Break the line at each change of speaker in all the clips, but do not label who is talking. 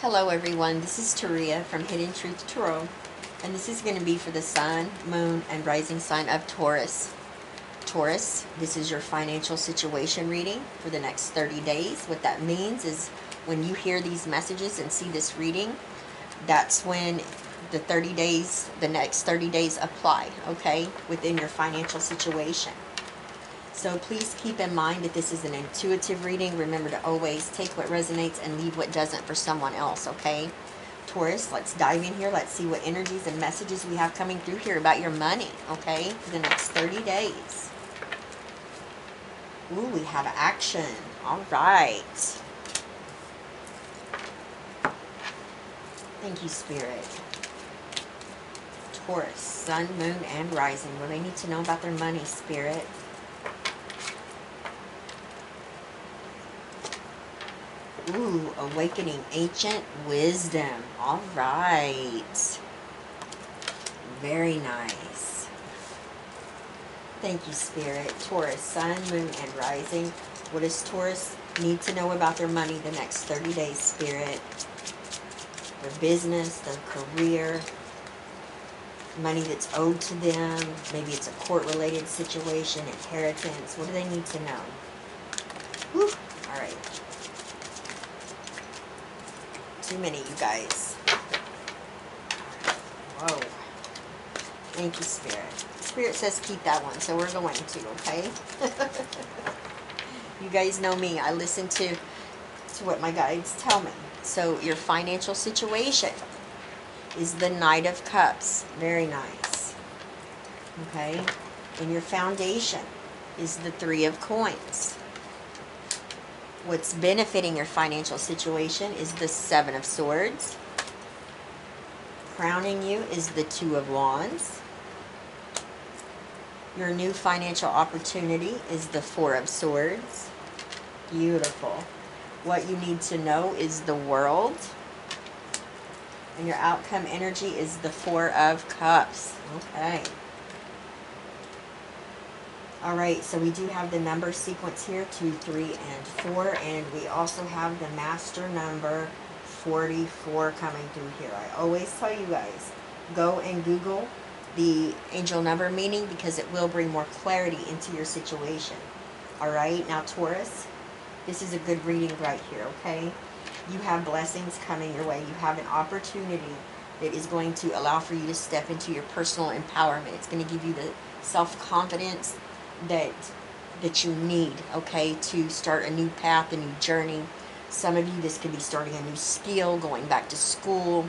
Hello everyone, this is Taria from Hidden Truth Tarot, and this is going to be for the Sun, Moon, and Rising sign of Taurus. Taurus, this is your financial situation reading for the next 30 days. What that means is when you hear these messages and see this reading, that's when the 30 days, the next 30 days apply, okay, within your financial situation. So please keep in mind that this is an intuitive reading. Remember to always take what resonates and leave what doesn't for someone else, okay? Taurus, let's dive in here. Let's see what energies and messages we have coming through here about your money, okay, for the next 30 days. Ooh, we have action. All right. Thank you, Spirit. Taurus, Sun, Moon, and Rising. What do they need to know about their money, Spirit? Ooh, awakening ancient wisdom. All right. Very nice. Thank you, Spirit. Taurus, Sun, Moon, and Rising. What does Taurus need to know about their money the next 30 days, Spirit? Their business, their career, money that's owed to them. Maybe it's a court-related situation, inheritance. What do they need to know? Whew. All right. Too many, you guys. Whoa. Thank you, Spirit. Spirit says keep that one, so we're going to, okay? you guys know me. I listen to, to what my guides tell me. So your financial situation is the Knight of Cups. Very nice. Okay? And your foundation is the Three of Coins. What's benefiting your financial situation is the Seven of Swords. Crowning you is the Two of Wands. Your new financial opportunity is the Four of Swords. Beautiful. What you need to know is the World. And your outcome energy is the Four of Cups. Okay. All right, so we do have the number sequence here, 2, 3, and 4, and we also have the master number 44 coming through here. I always tell you guys, go and Google the angel number meaning because it will bring more clarity into your situation. All right, now Taurus, this is a good reading right here, okay? You have blessings coming your way. You have an opportunity that is going to allow for you to step into your personal empowerment. It's going to give you the self-confidence that that you need, okay, to start a new path, a new journey. Some of you, this could be starting a new skill, going back to school.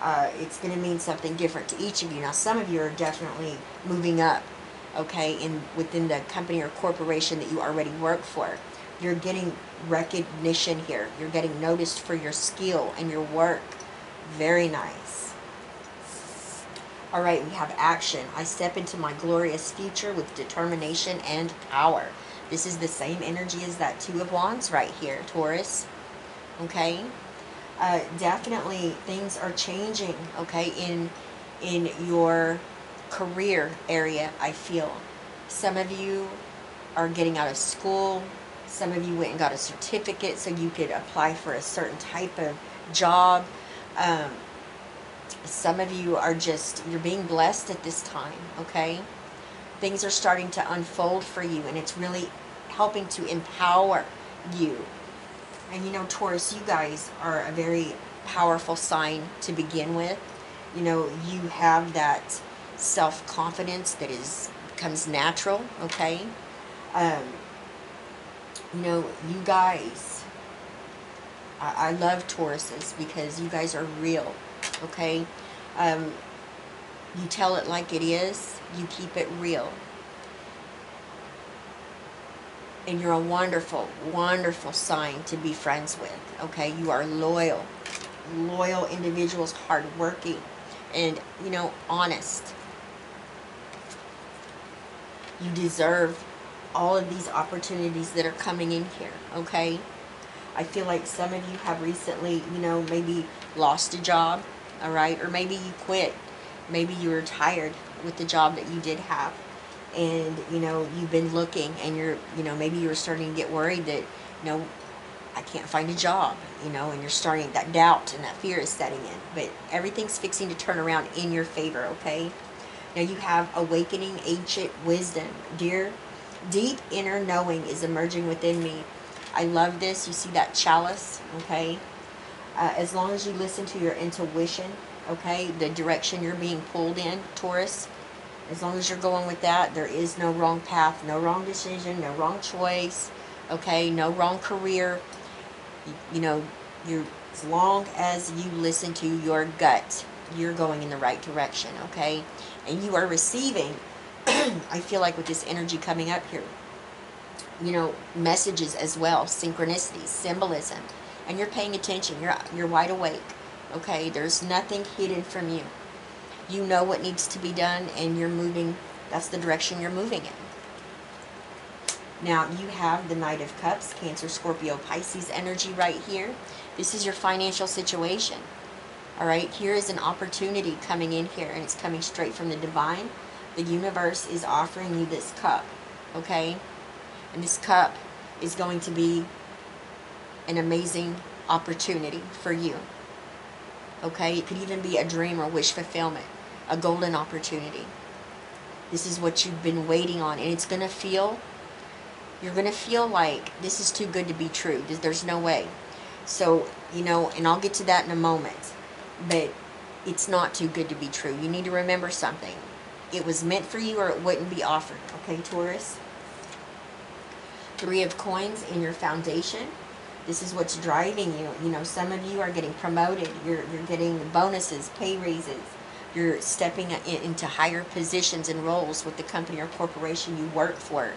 Uh, it's going to mean something different to each of you. Now, some of you are definitely moving up, okay, in within the company or corporation that you already work for. You're getting recognition here. You're getting noticed for your skill and your work. Very nice. All right, we have action. I step into my glorious future with determination and power. This is the same energy as that Two of Wands right here, Taurus. Okay? Uh, definitely things are changing, okay, in, in your career area, I feel. Some of you are getting out of school. Some of you went and got a certificate so you could apply for a certain type of job. Um, some of you are just, you're being blessed at this time, okay? Things are starting to unfold for you, and it's really helping to empower you. And you know, Taurus, you guys are a very powerful sign to begin with. You know, you have that self-confidence that is comes natural, okay? Um, you know, you guys, I, I love Tauruses because you guys are real okay? Um, you tell it like it is. You keep it real. And you're a wonderful, wonderful sign to be friends with, okay? You are loyal. Loyal individuals, hardworking, and, you know, honest. You deserve all of these opportunities that are coming in here, okay? I feel like some of you have recently, you know, maybe lost a job, all right? Or maybe you quit. Maybe you were tired with the job that you did have. And, you know, you've been looking and you're, you know, maybe you were starting to get worried that, you know, I can't find a job, you know, and you're starting that doubt and that fear is setting in. But everything's fixing to turn around in your favor, okay? Now you have awakening ancient wisdom. Dear, deep inner knowing is emerging within me. I love this. You see that chalice, okay? Uh, as long as you listen to your intuition, okay, the direction you're being pulled in, Taurus, as long as you're going with that, there is no wrong path, no wrong decision, no wrong choice, okay, no wrong career. You, you know, you're, as long as you listen to your gut, you're going in the right direction, okay? And you are receiving, I feel like with this energy coming up here, you know, messages as well, synchronicities, symbolism, and you're paying attention. You're you're wide awake. Okay, there's nothing hidden from you. You know what needs to be done, and you're moving. That's the direction you're moving in. Now you have the Knight of Cups, Cancer, Scorpio, Pisces energy right here. This is your financial situation. All right, here is an opportunity coming in here, and it's coming straight from the divine. The universe is offering you this cup, okay? And this cup is going to be an amazing opportunity for you. Okay? It could even be a dream or wish fulfillment, a golden opportunity. This is what you've been waiting on, and it's going to feel, you're going to feel like this is too good to be true. There's no way. So, you know, and I'll get to that in a moment, but it's not too good to be true. You need to remember something. It was meant for you or it wouldn't be offered. Okay, Taurus? Three of coins in your foundation this is what's driving you. You know, some of you are getting promoted. You're, you're getting bonuses, pay raises. You're stepping into higher positions and roles with the company or corporation you work for.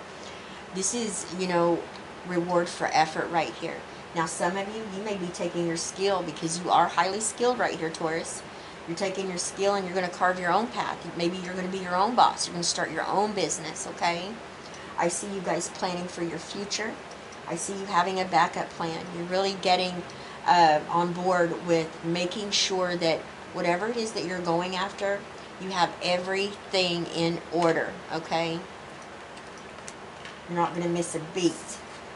This is, you know, reward for effort right here. Now, some of you, you may be taking your skill because you are highly skilled right here, Taurus. You're taking your skill and you're going to carve your own path. Maybe you're going to be your own boss. You're going to start your own business, okay? I see you guys planning for your future. I see you having a backup plan. You're really getting uh, on board with making sure that whatever it is that you're going after, you have everything in order, okay? You're not going to miss a beat,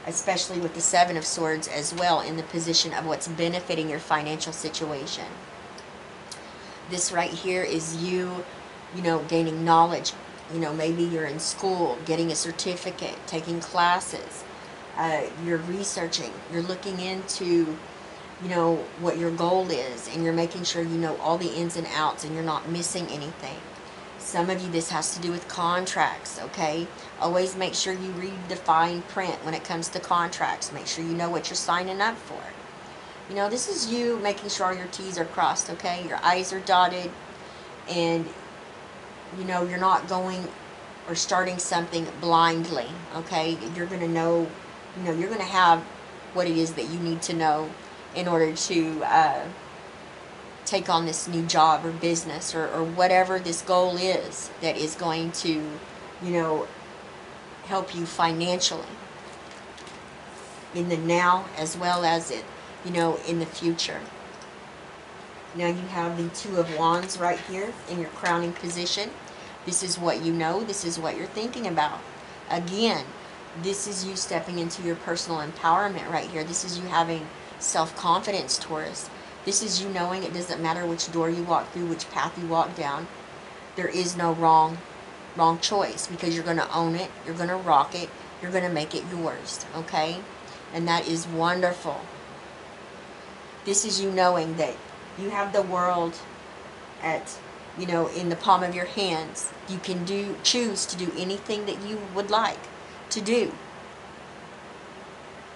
especially with the Seven of Swords as well in the position of what's benefiting your financial situation. This right here is you, you know, gaining knowledge. You know, maybe you're in school, getting a certificate, taking classes, uh, you're researching, you're looking into, you know, what your goal is, and you're making sure you know all the ins and outs and you're not missing anything. Some of you, this has to do with contracts, okay? Always make sure you read the fine print when it comes to contracts. Make sure you know what you're signing up for. You know, this is you making sure your T's are crossed, okay? Your I's are dotted, and, you know, you're not going or starting something blindly, okay? You're going to know you know, you're going to have what it is that you need to know in order to uh, take on this new job or business or, or whatever this goal is that is going to, you know, help you financially in the now as well as it, you know, in the future. Now you have the Two of Wands right here in your crowning position. This is what you know. This is what you're thinking about. Again, this is you stepping into your personal empowerment right here. This is you having self-confidence, Taurus. This is you knowing it doesn't matter which door you walk through, which path you walk down. There is no wrong wrong choice because you're going to own it. You're going to rock it. You're going to make it yours, okay? And that is wonderful. This is you knowing that you have the world at, you know, in the palm of your hands. You can do choose to do anything that you would like to do.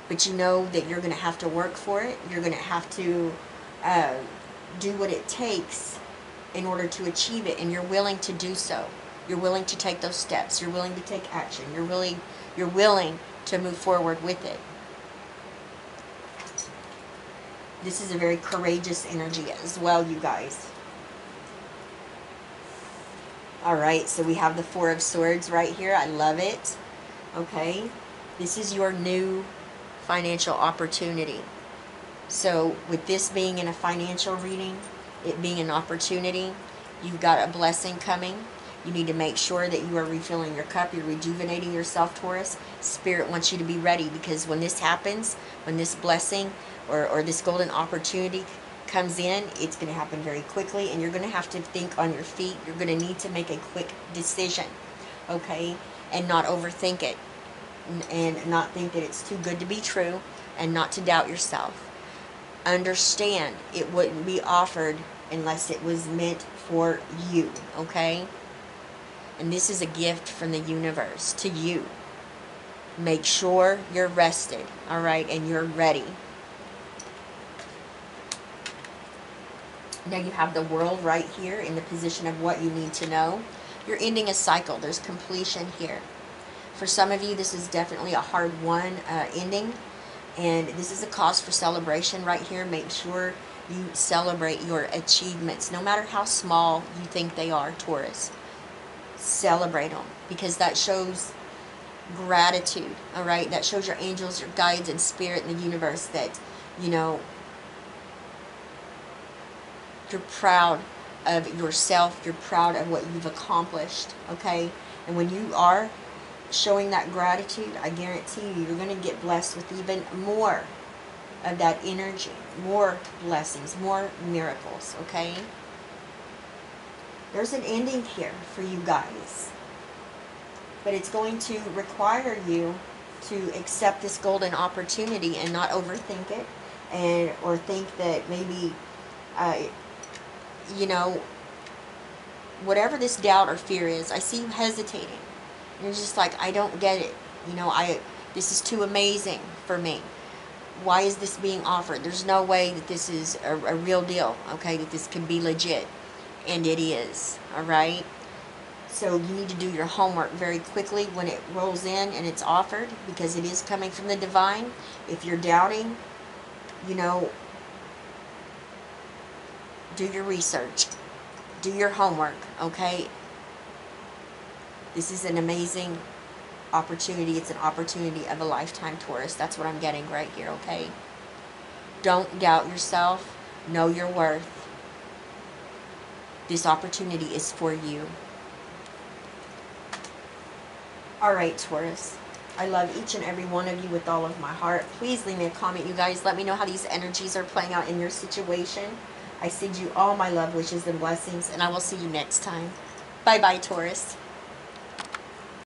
But you know that you're going to have to work for it. You're going to have to uh, do what it takes in order to achieve it, and you're willing to do so. You're willing to take those steps. You're willing to take action. You're willing, you're willing to move forward with it. This is a very courageous energy as well, you guys. All right, so we have the Four of Swords right here. I love it okay? This is your new financial opportunity. So with this being in a financial reading, it being an opportunity, you've got a blessing coming. You need to make sure that you are refilling your cup, you're rejuvenating yourself, Taurus. Spirit wants you to be ready because when this happens, when this blessing or, or this golden opportunity comes in, it's going to happen very quickly and you're going to have to think on your feet. You're going to need to make a quick decision, okay? And not overthink it and not think that it's too good to be true and not to doubt yourself. Understand it wouldn't be offered unless it was meant for you, okay? And this is a gift from the universe to you. Make sure you're rested, all right, and you're ready. Now you have the world right here in the position of what you need to know. You're ending a cycle. There's completion here. For some of you, this is definitely a hard one uh, ending. And this is a cause for celebration right here. Make sure you celebrate your achievements, no matter how small you think they are, Taurus. Celebrate them because that shows gratitude, all right? That shows your angels, your guides, and spirit in the universe that, you know, you're proud of yourself, you're proud of what you've accomplished, okay? And when you are showing that gratitude, I guarantee you, you're going to get blessed with even more of that energy, more blessings, more miracles, okay? There's an ending here for you guys. But it's going to require you to accept this golden opportunity and not overthink it and or think that maybe uh, you know whatever this doubt or fear is i see you hesitating you're just like i don't get it you know i this is too amazing for me why is this being offered? There's no way that this is a, a real deal, okay, that this can be legit. And it is, all right? So you need to do your homework very quickly when it rolls in and it's offered because it is coming from the divine. If you're doubting, you know, do your research, do your homework, okay? This is an amazing opportunity. It's an opportunity of a lifetime Taurus. That's what I'm getting right here, okay? Don't doubt yourself. Know your worth. This opportunity is for you. All right, Taurus. I love each and every one of you with all of my heart. Please leave me a comment, you guys. Let me know how these energies are playing out in your situation. I send you all my love, wishes, and blessings, and I will see you next time. Bye-bye, Taurus.